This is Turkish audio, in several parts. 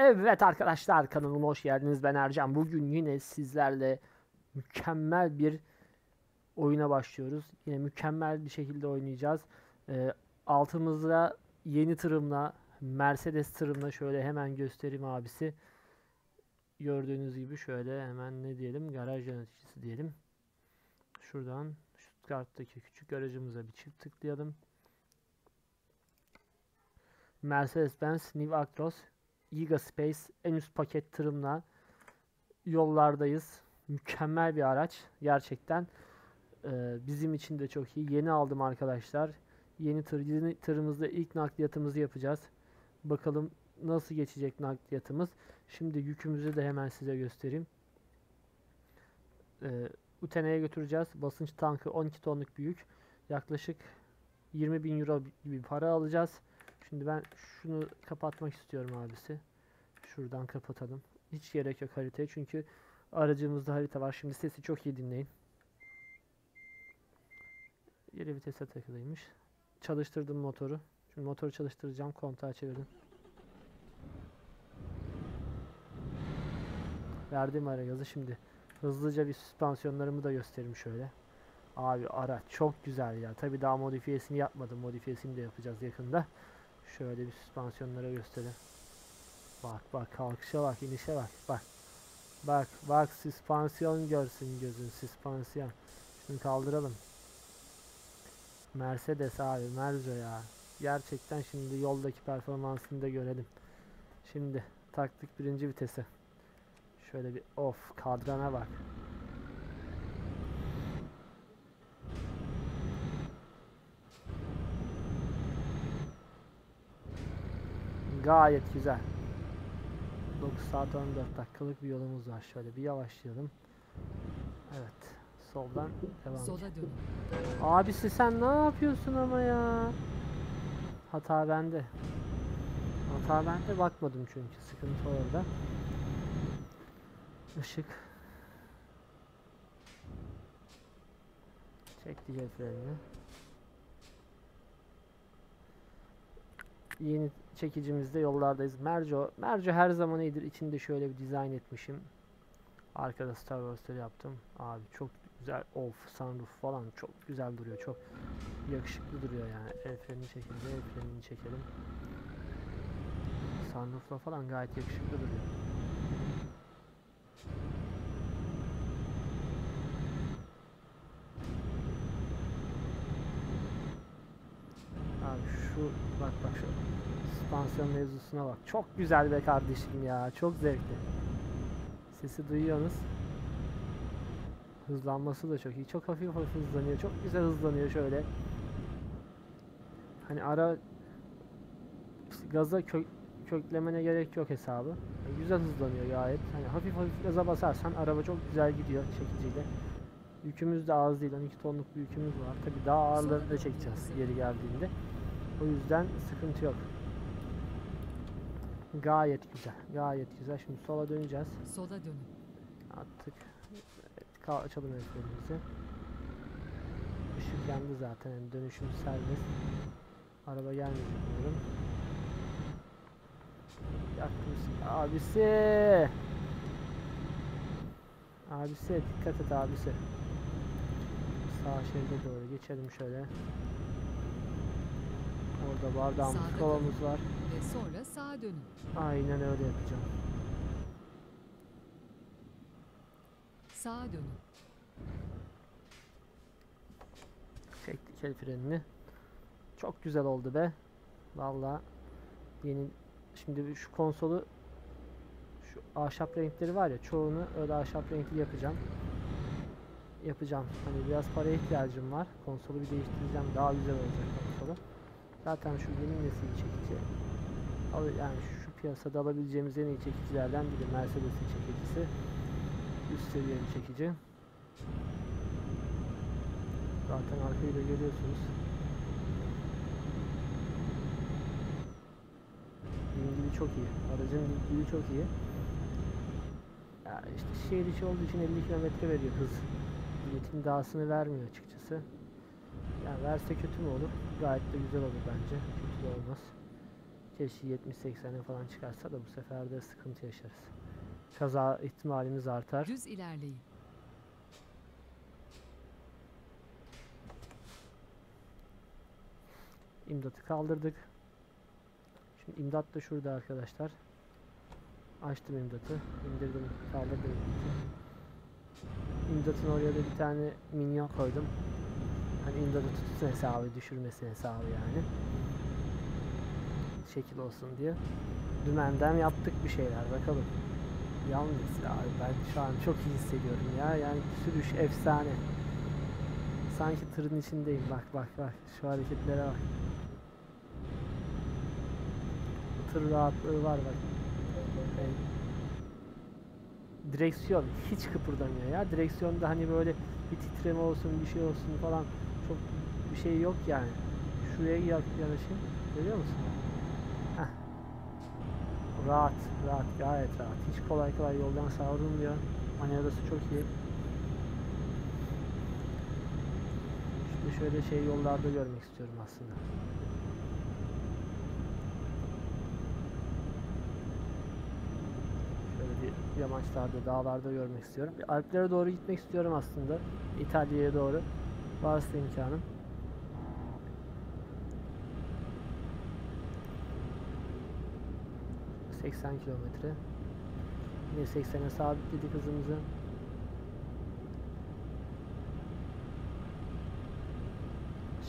Evet arkadaşlar kanalıma hoş geldiniz. Ben Ercan. Bugün yine sizlerle mükemmel bir oyuna başlıyoruz. Yine mükemmel bir şekilde oynayacağız. Ee, altımızda yeni tırımla Mercedes tırımla şöyle hemen göstereyim abisi. Gördüğünüz gibi şöyle hemen ne diyelim garaj yöneticisi diyelim. Şuradan Stuttgart'taki küçük garajımıza bir çift tıklayalım. Mercedes-Benz New Actros Giga Space en üst paket tırımla yollardayız. Mükemmel bir araç. Gerçekten Ee, bizim için de çok iyi. Yeni aldım arkadaşlar. Yeni tır, yeni tırımızda ilk nakliyatımızı yapacağız. Bakalım nasıl geçecek nakliyatımız. Şimdi yükümüzü de hemen size göstereyim. Ee, Utene'ye götüreceğiz. Basınç tankı 12 tonluk büyük. Yaklaşık 20 bin euro gibi para alacağız. Şimdi ben şunu kapatmak istiyorum abisi. Şuradan kapatalım. Hiç gerek yok haritaya çünkü aracımızda harita var. Şimdi sesi çok iyi dinleyin. Geri vitese takılıymış. Çalıştırdım motoru. Şimdi motoru çalıştıracağım. Kontağı çevirdim. Verdiğim ara gazı şimdi. Hızlıca bir süspansiyonlarımı da göstereyim şöyle. Abi araç çok güzel ya. Tabi daha modifiyesini yapmadım. Modifiyesini de yapacağız yakında. Şöyle bir süspansiyonlara göstereyim. Bak bak kalkışa bak inişe bak bak. Bak bak süspansiyon görsün gözün süspansiyon. Şunu kaldıralım. Mercedes abi Merzo ya. Gerçekten şimdi yoldaki performansını da görelim. Şimdi taktık birinci vitese. Şöyle bir of kadrana bak. Gayet güzel. 9 saat 14 dakikalık bir yolumuz var. Şöyle bir yavaşlayalım. Evet. Soldan devam Sola dönün. Abisi sen ne yapıyorsun ama ya? Hata bende. Hata bende bakmadım çünkü sıkıntı orada. Işık. Çekti el frenini. Yeni çekicimizde yollardayız. Merco, Merco her zaman iyidir. İçinde şöyle bir dizayn etmişim. Arkada Star Wars'ları yaptım. Abi çok güzel. Of sunroof falan çok güzel duruyor. Çok yakışıklı duruyor yani. El frenini çekince el frenini çekelim. Sunroof'la falan gayet yakışıklı duruyor. Abi şu bak bak şu süspansiyon mevzusuna bak. Çok güzel be kardeşim ya. Çok zevkli. Sesi duyuyorsunuz. Hızlanması da çok iyi. Çok hafif hafif hızlanıyor. Çok güzel hızlanıyor şöyle. Hani ara gaza kök, köklemene gerek yok hesabı. Yani güzel hızlanıyor gayet. Hani hafif hafif gaza basarsan araba çok güzel gidiyor çekiciyle. Yükümüz de az değil. 12 tonluk bir yükümüz var. Tabi daha ağırlarını da çekeceğiz yeri geldiğinde. O yüzden sıkıntı yok. Gayet güzel. Gayet güzel. Şimdi sola döneceğiz. Sola dönün. Attık. Evet, açalım ellerimizi. Işık yandı zaten. Yani dönüşüm serbest. Araba gelmeyecek umarım. Yaktım. Abisi. Abisi dikkat et abisi. Sağ şeride doğru geçelim şöyle. Orada bardağımız, Sağda kovamız var. Ve sonra sağa dönün. Aynen öyle yapacağım. Sağa dönün. Çektik el frenini. Çok güzel oldu be. Valla yeni şimdi şu konsolu şu ahşap renkleri var ya çoğunu öyle ahşap renkli yapacağım. Yapacağım. Hani biraz paraya ihtiyacım var. Konsolu bir değiştireceğim. Daha güzel olacak konsolu. Zaten şu yeni nesil çekici. Yani şu piyasada alabileceğimiz en iyi çekicilerden biri Mercedes'in çekicisi. Üst seviye bir çekici. Zaten arkayı da görüyorsunuz. Dingili çok iyi. Aracın dingili çok iyi. Ya işte şehir içi olduğu için 50 kilometre veriyor hız. Milletin dahasını vermiyor açıkçası. Yani verse kötü mü olur? Gayet de güzel olur bence. Kötü de olmaz. Keşke 70-80'e falan çıkarsa da bu sefer de sıkıntı yaşarız. Kaza ihtimalimiz artar. Düz ilerleyin. İmdatı kaldırdık. Şimdi imdat da şurada arkadaşlar. Açtım imdatı. indirdim. Kaldırdım imdatı. İmdatın oraya da bir tane minyon koydum. Hani imdatı tutsun hesabı, düşürmesin hesabı yani. Şekil olsun diye. Dümenden yaptık bir şeyler bakalım. Yalnız abi ben şu an çok iyi hissediyorum ya. Yani sürüş efsane. Sanki tırın içindeyim. Bak bak bak. Şu hareketlere bak. Tır rahatlığı var bak. Direksiyon hiç kıpırdamıyor ya. Direksiyonda hani böyle bir titreme olsun, bir şey olsun falan çok bir şey yok yani. Şuraya yak yanaşayım. Görüyor musun? Heh. Rahat, rahat, gayet rahat. Hiç kolay kolay yoldan savrulmuyor. Manevrası çok iyi. Şimdi şöyle şey yollarda görmek istiyorum aslında. Yamaçlarda, dağlarda görmek istiyorum. Alplere doğru gitmek istiyorum aslında. İtalya'ya doğru. Varsa imkanım. ...80 kilometre. Yine 80'e sabitledik hızımızı.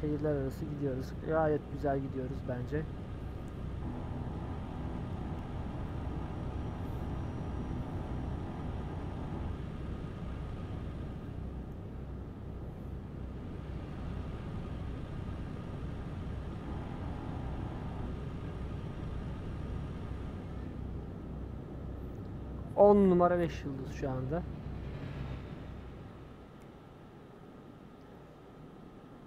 Şehirler arası gidiyoruz. Gayet güzel gidiyoruz bence. On numara 5 yıldız şu anda.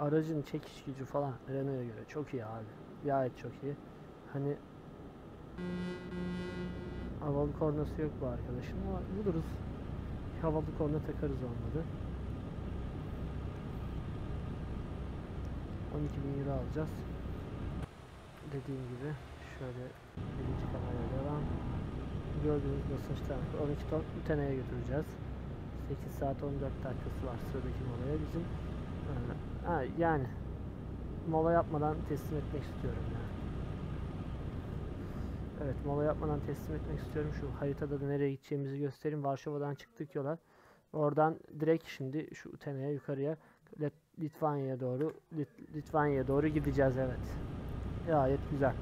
Aracın çekiş gücü falan Renault'a göre çok iyi abi. Gayet çok iyi. Hani havalı kornası yok bu arkadaşın ama buluruz. Havalı korna takarız olmadı. 12 bin euro alacağız. Dediğim gibi şöyle birinci kameraya devam. Gördüğünüz basınçtan 12 ton Utene'ye götüreceğiz. 8 saat 14 dakikası var sıradaki molaya bizim. Ee, Ha, yani mola yapmadan teslim etmek istiyorum ya. Evet mola yapmadan teslim etmek istiyorum. Şu haritada da nereye gideceğimizi göstereyim. Varşova'dan çıktık yola. Oradan direkt şimdi şu Utene'ye yukarıya Lit- Litvanya'ya doğru Lit- Litvanya'ya doğru gideceğiz evet. Gayet güzel.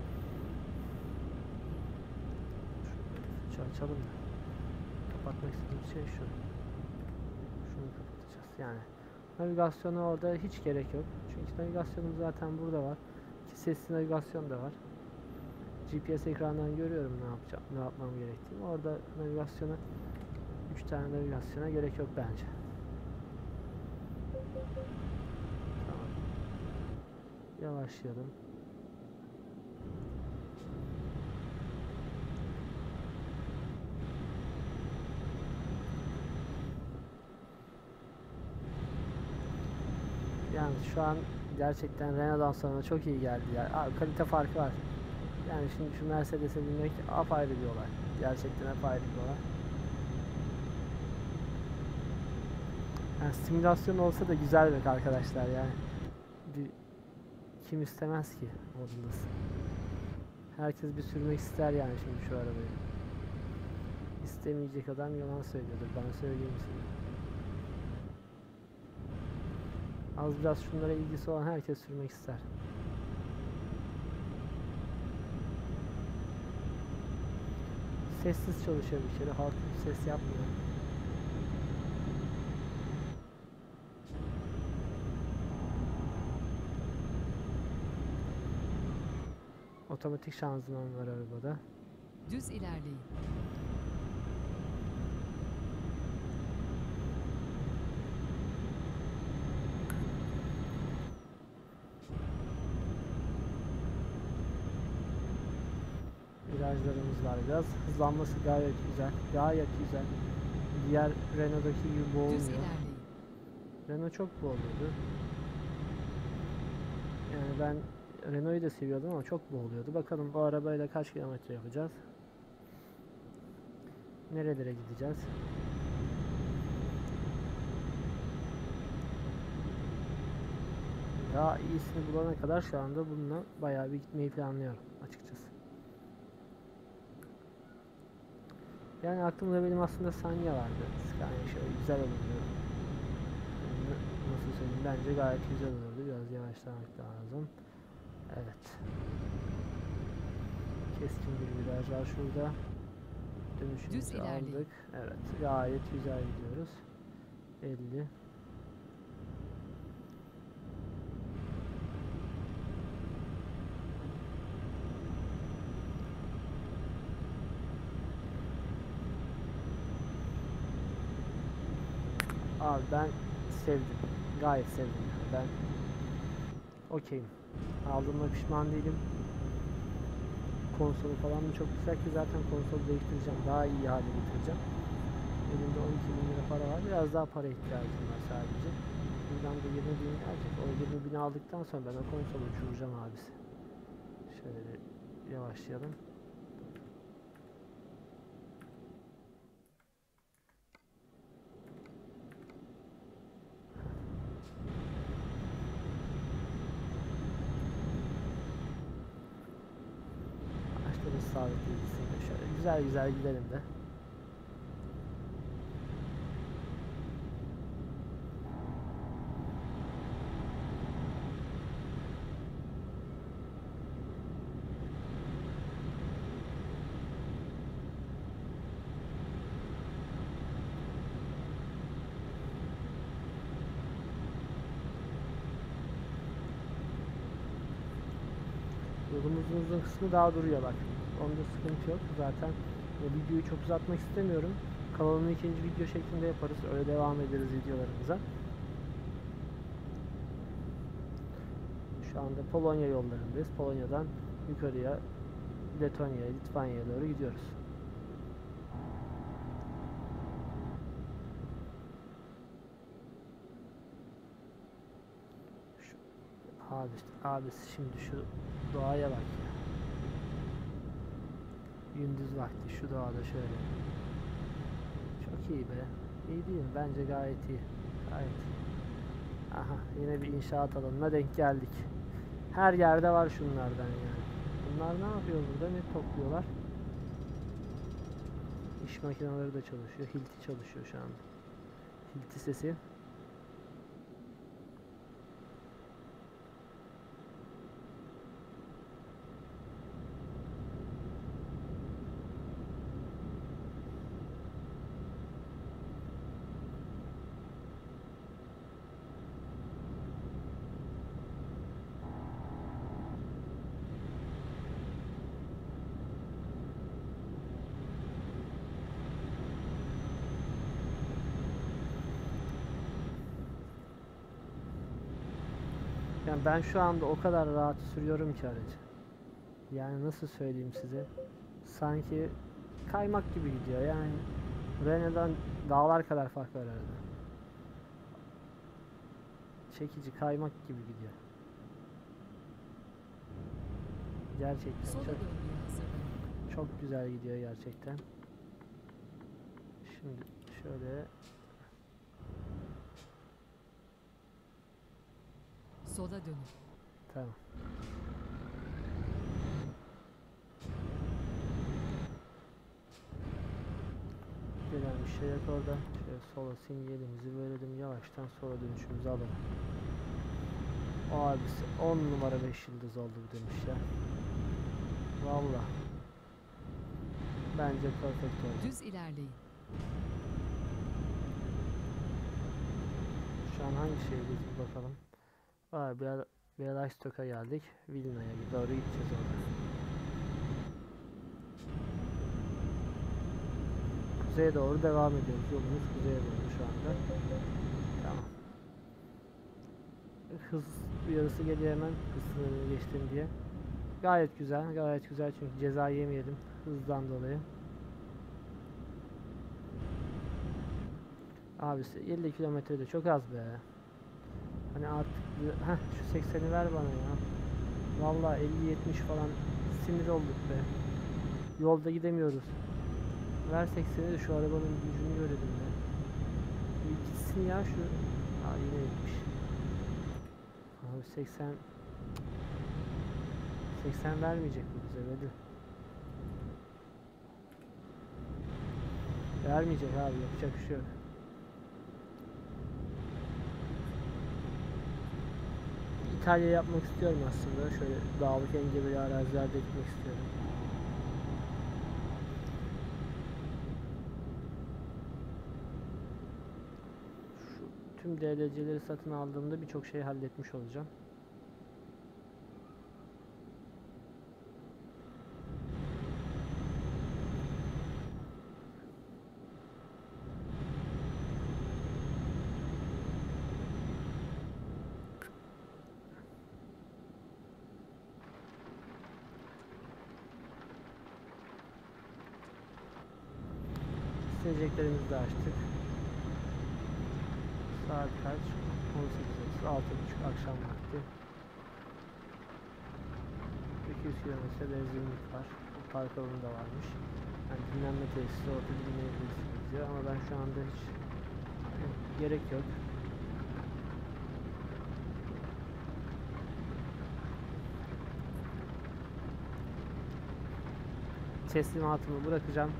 Şu açalım da. Kapatmak istediğim şey şu. Şunu kapatacağız yani. Navigasyonu orada hiç gerek yok. Çünkü navigasyonum zaten burada var. Ki sesli navigasyon da var. GPS ekranından görüyorum ne yapacağım, ne yapmam gerektiğini. Orada navigasyona 3 tane navigasyona gerek yok bence. Tamam. Yavaşlayalım. Yani şu an gerçekten Renault'dan çok iyi geldi ya. Abi kalite farkı var. Yani şimdi şu Mercedes'e binmek apayrı bir olay. Gerçekten apayrı bir olay. Yani simülasyon olsa da güzel bir arkadaşlar yani. Bir, kim istemez ki modundasın. Herkes bir sürmek ister yani şimdi şu arabayı. İstemeyecek adam yalan söylüyordur. Bana söyleyeyim size. Az biraz şunlara ilgisi olan herkes sürmek ister. Sessiz çalışıyor bir kere. Halk ses yapmıyor. Otomatik şanzıman var arabada. Düz ilerleyin. Virajlarımız var biraz. Hızlanması gayet güzel. Gayet güzel. Diğer Renault'daki gibi boğulmuyor. Renault çok boğuluyordu. Yani ben Renault'u da seviyordum ama çok boğuluyordu. Bakalım bu arabayla kaç kilometre yapacağız. Nerelere gideceğiz? Daha iyisini bulana kadar şu anda bununla bayağı bir gitmeyi planlıyorum açıkçası. Yani aklımda benim aslında Scania vardı. Scania şöyle güzel olurdu. Yani Nasıl söyleyeyim bence gayet güzel olurdu. Biraz yavaşlamak lazım. Evet. Keskin bir viraj var şurada. Dönüşümüzü aldık. Evet gayet güzel gidiyoruz. 50. Abi ben sevdim. Gayet sevdim. Ben okeyim. Aldığıma pişman değilim. Konsolu falan da çok güzel ki zaten konsolu değiştireceğim. Daha iyi hale getireceğim. Elimde 12 bin lira para var. Biraz daha para ihtiyacım var sadece. Buradan da 20 bin gelecek. O 20 bini aldıktan sonra ben o konsolu uçuracağım abisi. Şöyle yavaşlayalım. Güzel güzel gidelim de. Yolumuzun uzun kısmı daha duruyor bak. Onda sıkıntı yok. Zaten bu videoyu çok uzatmak istemiyorum. Kanalın ikinci video şeklinde yaparız. Öyle devam ederiz videolarımıza. Şu anda Polonya yollarındayız. Polonya'dan yukarıya Letonya'ya, Litvanya'ya doğru gidiyoruz. Şu, abi, abi şimdi şu doğaya bak. Gündüz vakti şu doğada şöyle. Çok iyi be. İyi değil mi? Bence gayet iyi. Gayet iyi. Aha yine bir inşaat alanına denk geldik. Her yerde var şunlardan yani. Bunlar ne yapıyor burada? Ne topluyorlar? İş makineleri de çalışıyor. Hilti çalışıyor şu anda. Hilti sesi. Yani ben şu anda o kadar rahat sürüyorum ki aracı. Yani nasıl söyleyeyim size? Sanki kaymak gibi gidiyor. Yani Renault'dan dağlar kadar fark var arada. Çekici kaymak gibi gidiyor. Gerçekten çok, çok güzel gidiyor gerçekten. Şimdi şöyle Sola dönün. tamam. Gelen bir şey yok orada. Şöyle sola sinyalimizi verelim. Yavaştan sola dönüşümüzü alalım. Abisi 10 numara 5 yıldız oldu bu ya. Valla. Bence perfect oldu. Düz ilerleyin. Şu an hangi şehirdeyiz bakalım. Aa, Bel Bialystok'a geldik. Vilna'ya doğru gideceğiz orada. Kuzeye doğru devam ediyoruz. Yolumuz kuzeye doğru şu anda. Tamam. Hız uyarısı geliyor hemen. Hız geçtim diye. Gayet güzel. Gayet güzel çünkü ceza yemeyelim hızdan dolayı. Abisi 50 kilometre de çok az be. Hani artık heh, şu 80'i ver bana ya. Vallahi 50-70 falan sinir olduk be. Yolda gidemiyoruz. Ver 80'i de şu arabanın gücünü görelim be. Gitsin ya şu. Aa yine 70. Abi 80 80 vermeyecek bu bize hadi. Vermeyecek abi yapacak bir şey yok. İtalya yapmak istiyorum aslında. Şöyle dağlık engebeli arazilerde gitmek istiyorum. Şu tüm DLC'leri satın aldığımda birçok şey halletmiş olacağım. Sileceklerimizi de açtık. Saat kaç? 18.30, 6.30 akşam vakti. 200 kilometre benzinlik var. Park alanı da varmış. Yani dinlenme tesisi orada dinleyebilirsiniz diyor ama ben şu anda hiç gerek yok. Teslimatımı bırakacağım.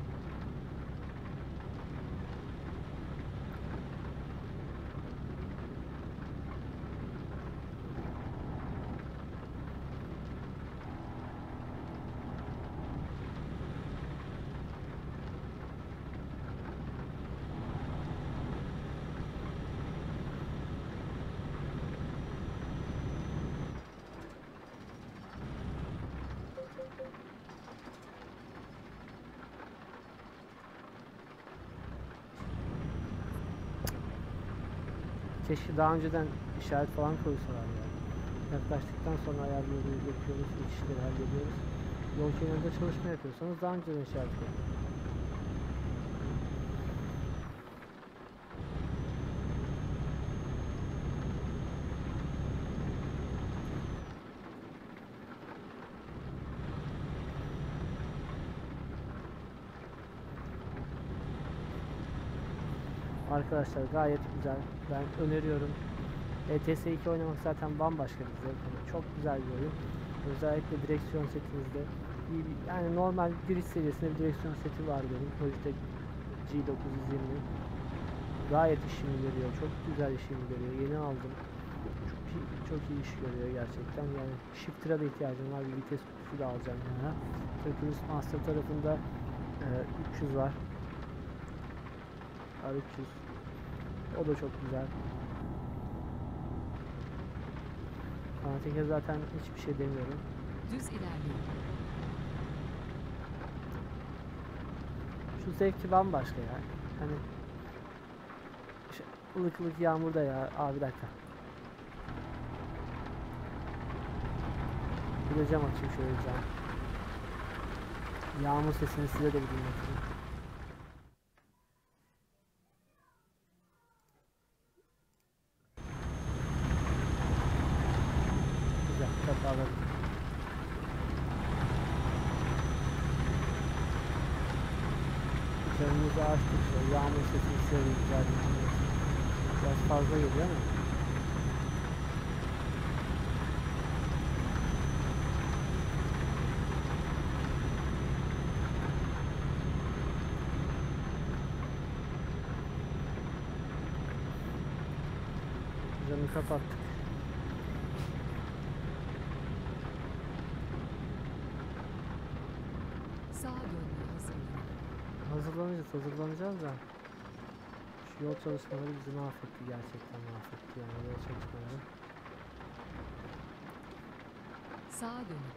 Keşke daha önceden işaret falan koysalar ya. Yaklaştıktan sonra ayarları yapıyoruz, geçişleri hallediyoruz. Yol kenarında çalışma yapıyorsanız daha önceden işaret koyun. Arkadaşlar gayet güzel. Ben öneriyorum. ETS 2 oynamak zaten bambaşka bir zevk. Çok güzel bir oyun. Özellikle direksiyon setinizde iyi bir- yani normal giriş seviyesinde bir direksiyon seti var benim. Logitech G920. Gayet işimi görüyor. Çok güzel işimi görüyor. Yeni aldım. Çok iyi, çok iyi iş görüyor gerçekten. Yani shifter'a da ihtiyacım var. Bir vites kutusu da alacağım yanına. Turkish Master tarafında e, 300 var. R300. O da çok güzel. Fanatik'e zaten hiçbir şey demiyorum. Düz ilerleyin. Şu zevki bambaşka ya. Hani ılık ılık yağmurda ya. Aa bir dakika. Cam açayım şöyle cam. Yağmur sesini size de bir dinleteyim. Güzel, kapalı. Camımızı açtıkça yağmur de güzel dinliyorsunuz. Biraz fazla geliyor ama. Camı kapattık. Hazırlanacağız, hazırlanacağız da. Şu yol çalışmaları bizi mahvetti gerçekten mahvetti yani yol çalışmaları. Sağa dönün.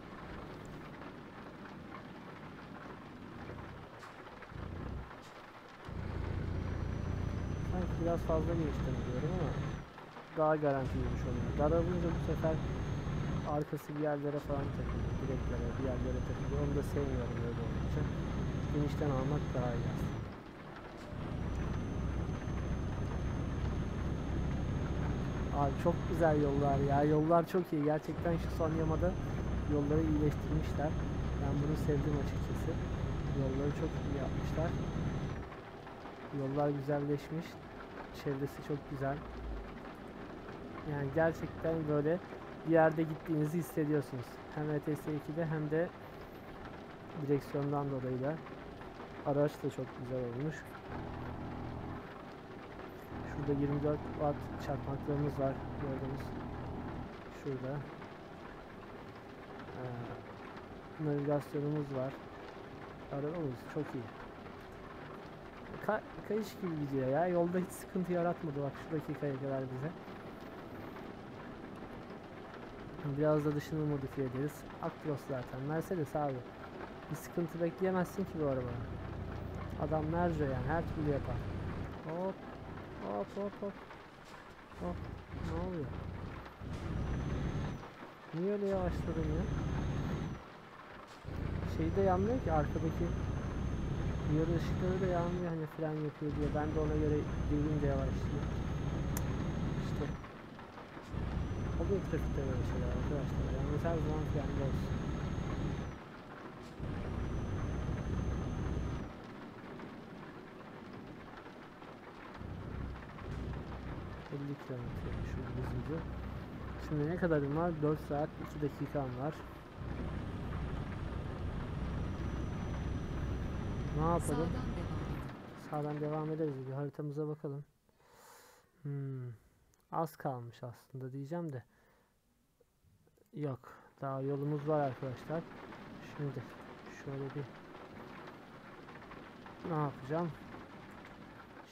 Sanki biraz fazla geçtim diyorum ama daha garantiymiş oluyor. Daralınca bu sefer arkası bir yerlere falan takılıyor, direklere, bir yerlere takılıyor. Onu da sevmiyorum öyle olunca. Genişten almak daha iyi aslında. Abi çok güzel yollar ya. Yollar çok iyi. Gerçekten şu son yamada yolları iyileştirmişler. Ben bunu sevdim açıkçası. Yolları çok iyi yapmışlar. Yollar güzelleşmiş. Çevresi çok güzel. Yani gerçekten böyle bir yerde gittiğinizi hissediyorsunuz. Hem ETS 2'de hem de direksiyondan dolayı da. Araç da çok güzel olmuş. Şurada 24 watt çakmaklarımız var gördüğünüz. Şurada. Ee, navigasyonumuz var. Arabamız çok iyi. Ka kayış gibi gidiyor ya. Yolda hiç sıkıntı yaratmadı bak şu dakikaya kadar bize. Biraz da dışını modifiye ederiz. Actros zaten. Mercedes abi. Bir sıkıntı bekleyemezsin ki bu arabada. Adam Merco yani her türlü yapar. Hop hop hop hop. Hop. Ne oluyor? Niye öyle yavaşladın ya? Şey de yanmıyor ki arkadaki uyarı ışıkları da yanmıyor hani fren yapıyor diye. Ben de ona göre değilim de yavaşlıyor. İşte. Oluyor trafikte böyle şeyler arkadaşlar. Yalnız her zaman frenli olsun. ...50 kilometre şu hızlıca. Şimdi ne kadarım var? 4 saat 2 dakikam var. Ne yapalım? Sağdan devam ederiz. Bir haritamıza bakalım. Hmm. Az kalmış aslında diyeceğim de. Yok. Daha yolumuz var arkadaşlar. Şimdi şöyle bir ne yapacağım?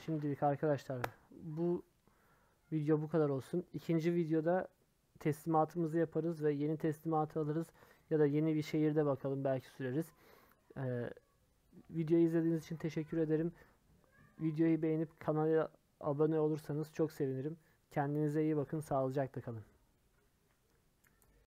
Şimdilik arkadaşlar bu video bu kadar olsun. İkinci videoda teslimatımızı yaparız ve yeni teslimatı alırız ya da yeni bir şehirde bakalım belki süreriz. Ee, videoyu izlediğiniz için teşekkür ederim. Videoyu beğenip kanala abone olursanız çok sevinirim. Kendinize iyi bakın, sağlıcakla kalın.